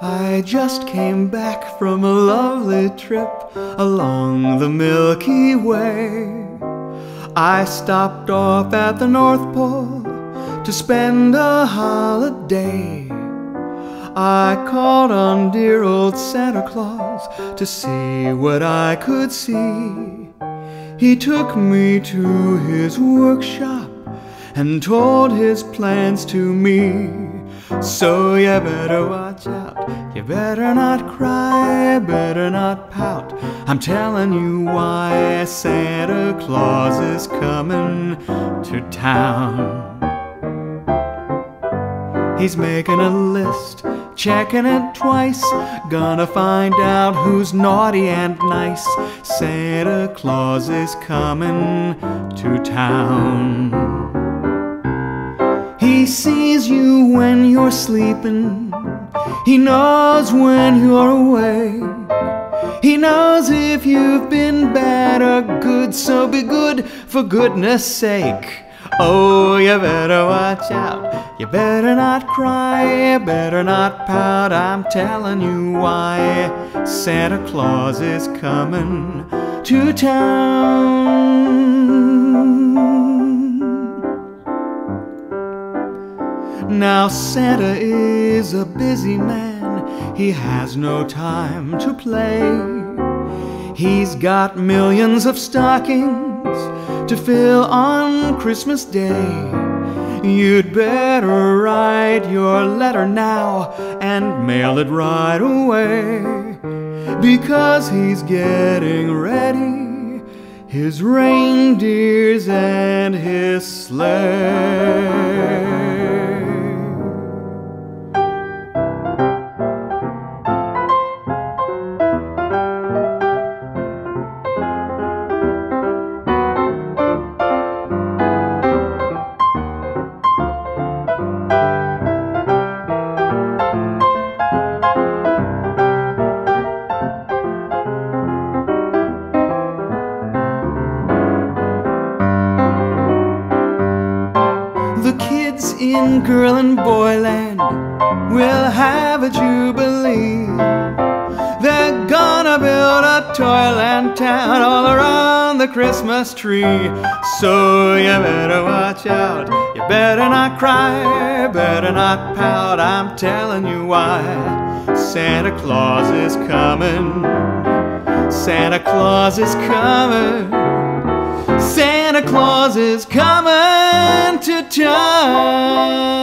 I just came back from a lovely trip along the Milky Way. I stopped off at the North Pole to spend a holiday. I called on dear old Santa Claus to see what I could see. He took me to his workshop and told his plans to me. So you better watch out, you better not cry, better not pout. I'm telling you why Santa Claus is coming to town. He's making a list, checking it twice. Gonna find out who's naughty and nice. Santa Claus is coming to town. He sees you when you're sleeping. He knows when you're awake. He knows if you've been bad or good, so be good for goodness sake. Oh, you better watch out. You better not cry. You better not pout. I'm telling you why. Santa Claus is coming to town. Now Santa is a busy man, he has no time to play. He's got millions of stockings to fill on Christmas Day. You'd better write your letter now and mail it right away. Because he's getting ready, his reindeers and his sleigh. In girl and boyland will have a jubilee. They're gonna build a toyland town all around the Christmas tree. So you better watch out, you better not cry, better not pout. I'm telling you why. Santa Claus is coming. Santa Claus is coming. Claus is coming to town.